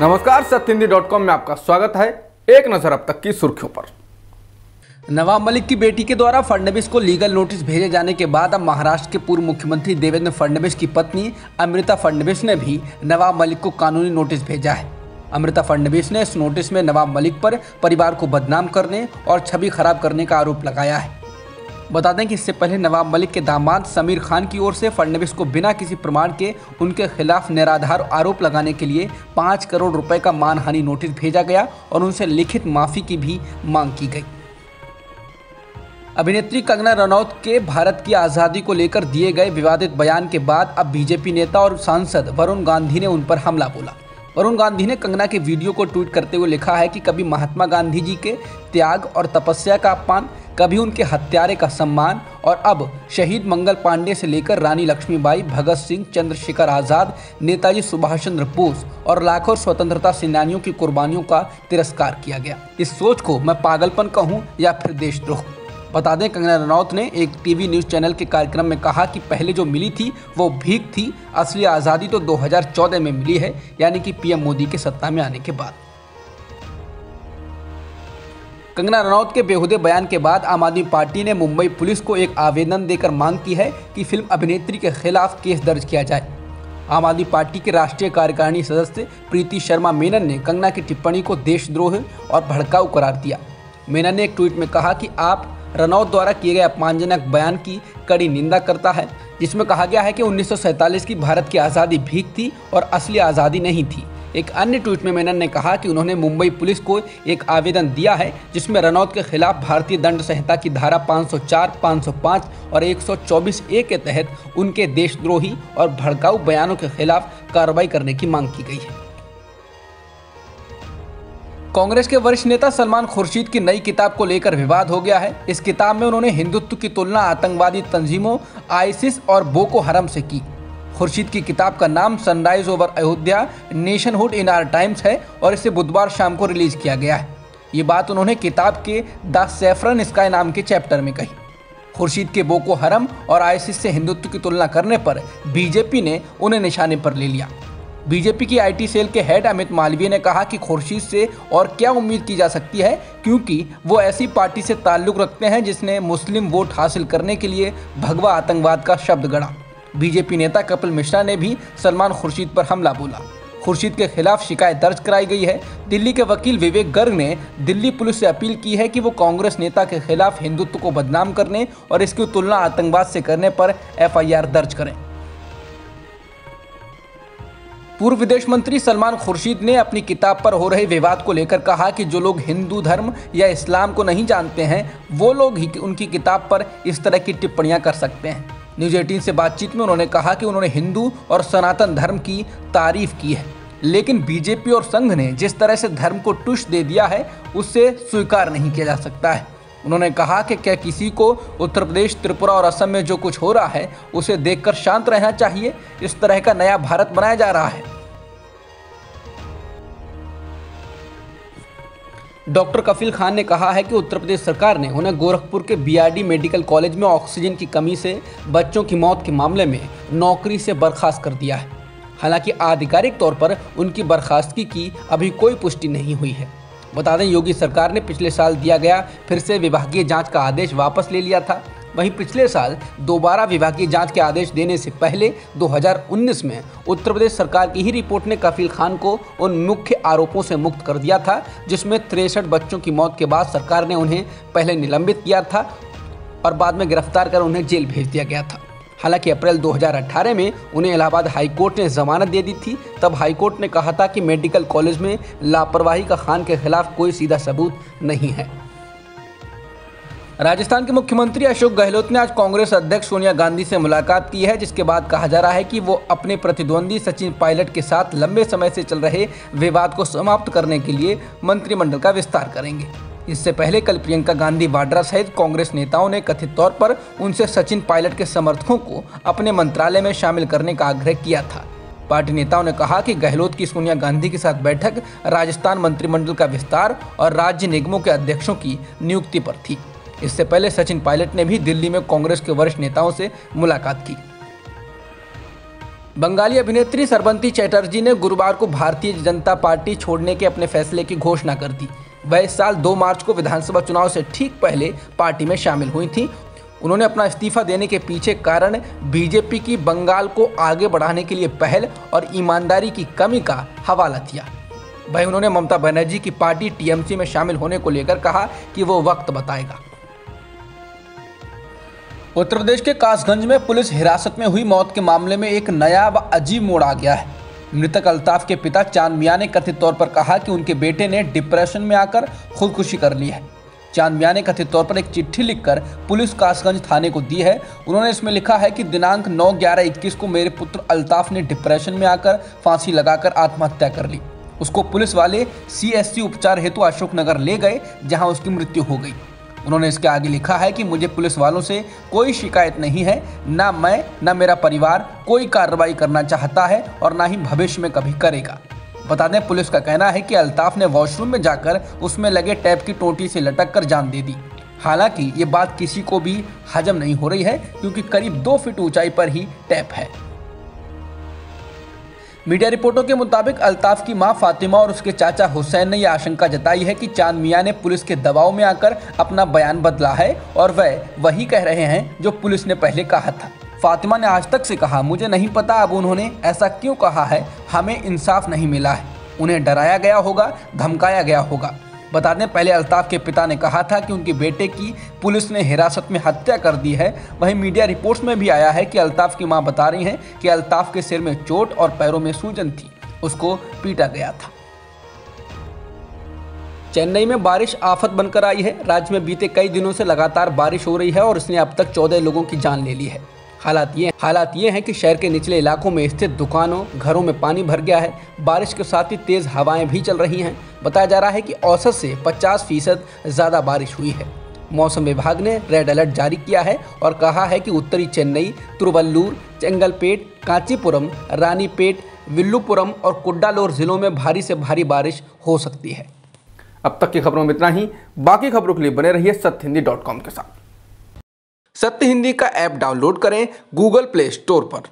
नमस्कार Satyahindi dot com में आपका स्वागत है एक नज़र अब तक की सुर्खियों पर। नवाब मलिक की बेटी के द्वारा फडणवीस को लीगल नोटिस भेजे जाने के बाद अब महाराष्ट्र के पूर्व मुख्यमंत्री देवेंद्र फडणवीस की पत्नी अमृता फडणवीस ने भी नवाब मलिक को कानूनी नोटिस भेजा है। अमृता फडणवीस ने इस नोटिस में नवाब मलिक पर परिवार को बदनाम करने और छवि खराब करने का आरोप लगाया है। बता दें कि इससे पहले नवाब मलिक के दामाद समीर खान की ओर से फडणवीस को बिना किसी प्रमाण के उनके खिलाफ निराधार आरोप लगाने के लिए पाँच करोड़ रुपए का मानहानि नोटिस भेजा गया और उनसे लिखित माफ़ी की भी मांग की गई। अभिनेत्री कंगना रनौत के भारत की आज़ादी को लेकर दिए गए विवादित बयान के बाद अब बीजेपी नेता और सांसद वरुण गांधी ने उन पर हमला बोला। वरुण गांधी ने कंगना के वीडियो को ट्वीट करते हुए लिखा है कि कभी महात्मा गांधी जी के त्याग और तपस्या का अपमान कभी उनके हत्यारे का सम्मान, और अब शहीद मंगल पांडे से लेकर रानी लक्ष्मीबाई, भगत सिंह, चंद्रशेखर आज़ाद, नेताजी सुभाष चंद्र बोस और लाखों स्वतंत्रता सेनानियों की कुर्बानियों का तिरस्कार किया गया। इस सोच को मैं पागलपन कहूँ या फिर देशद्रोह? बता दें, कंगना रनौत ने एक टीवी न्यूज़ चैनल के कार्यक्रम में कहा कि पहले जो मिली थी, वो भीख थी। असली आज़ादी तो 2014 में मिली है, यानी कि पीएम मोदी के सत्ता में आने के बाद। कंगना रनौत के बेहुदे बयान के बाद आम आदमी पार्टी ने मुंबई पुलिस को एक आवेदन देकर मांग की है कि फ़िल्म अभिनेत्री के खिलाफ केस दर्ज किया जाए। आम आदमी पार्टी के राष्ट्रीय कार्यकारिणी सदस्य प्रीति शर्मा मेनन ने कंगना की टिप्पणी को देशद्रोह और भड़काऊ करार दिया। मेनन ने एक ट्वीट में कहा कि आप रनौत द्वारा किए गए अपमानजनक बयान की कड़ी निंदा करता है, जिसमें कहा गया है कि उन्नीस सौ सैंतालीस की भारत की आज़ादी भीख थी और असली आज़ादी नहीं थी। एक अन्य ट्वीट में मेनन ने कहा कि उन्होंने मुंबई पुलिस को एक आवेदन दिया है जिसमें रनौत के खिलाफ भारतीय दंड संहिता की धारा 504, 505 और 124 ए के तहत उनके देशद्रोही और भड़काऊ बयानों के खिलाफ कार्रवाई करने की मांग की गई है। कांग्रेस के वरिष्ठ नेता सलमान खुर्शीद की नई किताब को लेकर विवाद हो गया है। इस किताब में उन्होंने हिंदुत्व की तुलना आतंकवादी तंजीमों आईसिस और बोको हरम से की। खुर्शीद की किताब का नाम sunrise over Ayodhya nationhood in our times है और इसे बुधवार शाम को रिलीज़ किया गया है। ये बात उन्होंने किताब के द सेफरन स्काई नाम के चैप्टर में कही। खुर्शीद के बोको हरम और आईसिस से हिंदुत्व की तुलना करने पर बीजेपी ने उन्हें निशाने पर ले लिया। बीजेपी की आईटी सेल के हेड अमित मालवीय ने कहा कि खुर्शीद से और क्या उम्मीद की जा सकती है, क्योंकि वो ऐसी पार्टी से ताल्लुक रखते हैं जिसने मुस्लिम वोट हासिल करने के लिए भगवा आतंकवाद का शब्द गढ़ा। बीजेपी नेता कपिल मिश्रा ने भी सलमान खुर्शीद पर हमला बोला। खुर्शीद के खिलाफ शिकायत दर्ज कराई गई है। दिल्ली के वकील विवेक गर्ग ने दिल्ली पुलिस से अपील की है कि वो कांग्रेस नेता के खिलाफ हिंदुत्व को बदनाम करने और इसकी तुलना आतंकवाद से करने पर एफआईआर दर्ज करें। पूर्व विदेश मंत्री सलमान खुर्शीद ने अपनी किताब पर हो रहे विवाद को लेकर कहा कि जो लोग हिंदू धर्म या इस्लाम को नहीं जानते हैं, वो लोग ही उनकी किताब पर इस तरह की टिप्पणियाँ कर सकते हैं। न्यूज़ एटीन से बातचीत में उन्होंने कहा कि उन्होंने हिंदू और सनातन धर्म की तारीफ़ की है, लेकिन बीजेपी और संघ ने जिस तरह से धर्म को टुश दे दिया है उससे स्वीकार नहीं किया जा सकता है। उन्होंने कहा कि क्या किसी को उत्तर प्रदेश, त्रिपुरा और असम में जो कुछ हो रहा है, उसे देखकर शांत रहना चाहिए। इस तरह का नया भारत बनाया जा रहा है। डॉक्टर कफिल खान ने कहा है कि उत्तर प्रदेश सरकार ने उन्हें गोरखपुर के बीआरडी मेडिकल कॉलेज में ऑक्सीजन की कमी से बच्चों की मौत के मामले में नौकरी से बर्खास्त कर दिया है। हालाँकि आधिकारिक तौर पर उनकी बर्खास्तगी की अभी कोई पुष्टि नहीं हुई है। बता दें, योगी सरकार ने पिछले साल दिया गया फिर से विभागीय जाँच का आदेश वापस ले लिया था। वहीं पिछले साल दोबारा विभागीय जाँच के आदेश देने से पहले 2019 में उत्तर प्रदेश सरकार की ही रिपोर्ट ने कफील खान को उन मुख्य आरोपों से मुक्त कर दिया था, जिसमें तिरसठ बच्चों की मौत के बाद सरकार ने उन्हें पहले निलंबित किया था और बाद में गिरफ़्तार कर उन्हें जेल भेज दिया गया था। हालाँकि अप्रैल 2018 में उन्हें इलाहाबाद हाईकोर्ट ने जमानत दे दी थी। तब हाईकोर्ट ने कहा था कि मेडिकल कॉलेज में लापरवाही का खान के खिलाफ कोई सीधा सबूत नहीं है। राजस्थान के मुख्यमंत्री अशोक गहलोत ने आज कांग्रेस अध्यक्ष सोनिया गांधी से मुलाकात की है, जिसके बाद कहा जा रहा है कि वो अपने प्रतिद्वंदी सचिन पायलट के साथ लंबे समय से चल रहे विवाद को समाप्त करने के लिए मंत्रिमंडल का विस्तार करेंगे। इससे पहले कल प्रियंका गांधी वाड्रा सहित कांग्रेस नेताओं ने कथित तौर पर उनसे सचिन पायलट के समर्थकों को अपने मंत्रालय में शामिल करने का आग्रह किया था। पार्टी नेताओं ने कहा कि गहलोत की सोनिया गांधी के साथ बैठक राजस्थान मंत्रिमंडल का विस्तार और राज्य निगमों के अध्यक्षों की नियुक्ति पर थी। इससे पहले सचिन पायलट ने भी दिल्ली में कांग्रेस के वरिष्ठ नेताओं से मुलाकात की। बंगाली अभिनेत्री सरबंती चैटर्जी ने गुरुवार को भारतीय जनता पार्टी छोड़ने के अपने फैसले की घोषणा कर दी। वह इस साल 2 मार्च को विधानसभा चुनाव से ठीक पहले पार्टी में शामिल हुई थी। उन्होंने अपना इस्तीफा देने के पीछे कारण बीजेपी की बंगाल को आगे बढ़ाने के लिए पहल और ईमानदारी की कमी का हवाला दिया वहीं उन्होंने ममता बनर्जी की पार्टी टीएमसी में शामिल होने को लेकर कहा कि वो वक्त बताएगा। उत्तर प्रदेश के कासगंज में पुलिस हिरासत में हुई मौत के मामले में एक नया व अजीब मोड़ आ गया है। मृतक अल्ताफ के पिता चाँद मियाँ ने कथित तौर पर कहा कि उनके बेटे ने डिप्रेशन में आकर खुदकुशी कर ली है। चाँद मियाँ ने कथित तौर पर एक चिट्ठी लिखकर पुलिस कासगंज थाने को दी है। उन्होंने इसमें लिखा है कि दिनांक 9 ग्यारह इक्कीस को मेरे पुत्र अल्ताफ ने डिप्रेशन में आकर फांसी लगाकर आत्महत्या कर ली। उसको पुलिस वाले सीएससी उपचार हेतु अशोकनगर ले गए, जहाँ उसकी मृत्यु हो गई। उन्होंने इसके आगे लिखा है कि मुझे पुलिस वालों से कोई शिकायत नहीं है, ना मैं, ना मेरा परिवार कोई कार्रवाई करना चाहता है और ना ही भविष्य में कभी करेगा। बता दें पुलिस का कहना है कि अल्ताफ ने वॉशरूम में जाकर उसमें लगे टैप की टोटी से लटक कर जान दे दी। हालाँकि ये बात किसी को भी हजम नहीं हो रही है, क्योंकि करीब दो फीट ऊंचाई पर ही टैप है। मीडिया रिपोर्टों के मुताबिक अल्ताफ की माँ फातिमा और उसके चाचा हुसैन ने यह आशंका जताई है कि चाँद मियाँ ने पुलिस के दबाव में आकर अपना बयान बदला है और वह वही कह रहे हैं जो पुलिस ने पहले कहा था। फातिमा ने आज तक से कहा, मुझे नहीं पता अब उन्होंने ऐसा क्यों कहा है, हमें इंसाफ नहीं मिला है। उन्हें डराया गया होगा, धमकाया गया होगा। बता दें पहले अल्ताफ के पिता ने कहा था कि उनके बेटे की पुलिस ने हिरासत में हत्या कर दी है। वहीं मीडिया रिपोर्ट्स में भी आया है कि अल्ताफ की माँ बता रही हैं कि अल्ताफ के सिर में चोट और पैरों में सूजन थी। उसको पीटा गया था। चेन्नई में बारिश आफत बनकर आई है। राज्य में बीते कई दिनों से लगातार बारिश हो रही है और इसने अब तक चौदह लोगों की जान ले ली है। हालात ये हालात ये हैं कि शहर के निचले इलाकों में स्थित दुकानों, घरों में पानी भर गया है। बारिश के साथ ही तेज़ हवाएँ भी चल रही हैं। बताया जा रहा है कि औसत से 50 फ़ीसद ज़्यादा बारिश हुई है। मौसम विभाग ने रेड अलर्ट जारी किया है और कहा है कि उत्तरी चेन्नई, तिरुवल्लूर, चेंगलपेट, कांचीपुरम, रानीपेट, विल्लुपुरम और कुड्डालोर जिलों में भारी से भारी बारिश हो सकती है। अब तक की खबरों में इतना ही। बाकी खबरों के लिए बने रहिए सत्य हिंदी डॉट कॉम के साथ। सत्य हिंदी का ऐप डाउनलोड करें गूगल प्ले स्टोर पर।